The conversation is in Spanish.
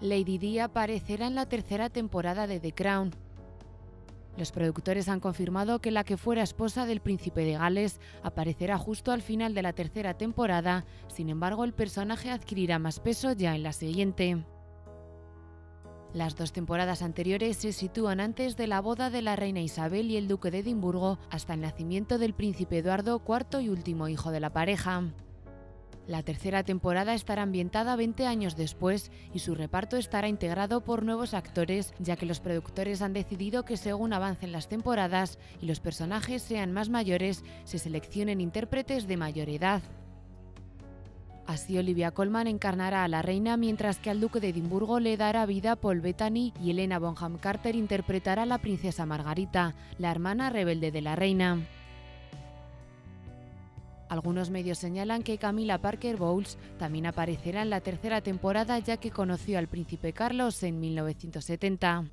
Lady Di aparecerá en la tercera temporada de The Crown. Los productores han confirmado que la que fuera esposa del príncipe de Gales aparecerá justo al final de la tercera temporada, sin embargo el personaje adquirirá más peso ya en la siguiente. Las dos temporadas anteriores se sitúan antes de la boda de la reina Isabel y el duque de Edimburgo hasta el nacimiento del príncipe Eduardo, cuarto y último hijo de la pareja. La tercera temporada estará ambientada 20 años después y su reparto estará integrado por nuevos actores, ya que los productores han decidido que según avancen las temporadas y los personajes sean más mayores, se seleccionen intérpretes de mayor edad. Así Olivia Colman encarnará a la reina, mientras que al duque de Edimburgo le dará vida Paul Bettany y Elena Bonham Carter interpretará a la princesa Margarita, la hermana rebelde de la reina. Algunos medios señalan que Camila Parker Bowles también aparecerá en la tercera temporada ya que conoció al príncipe Carlos en 1970.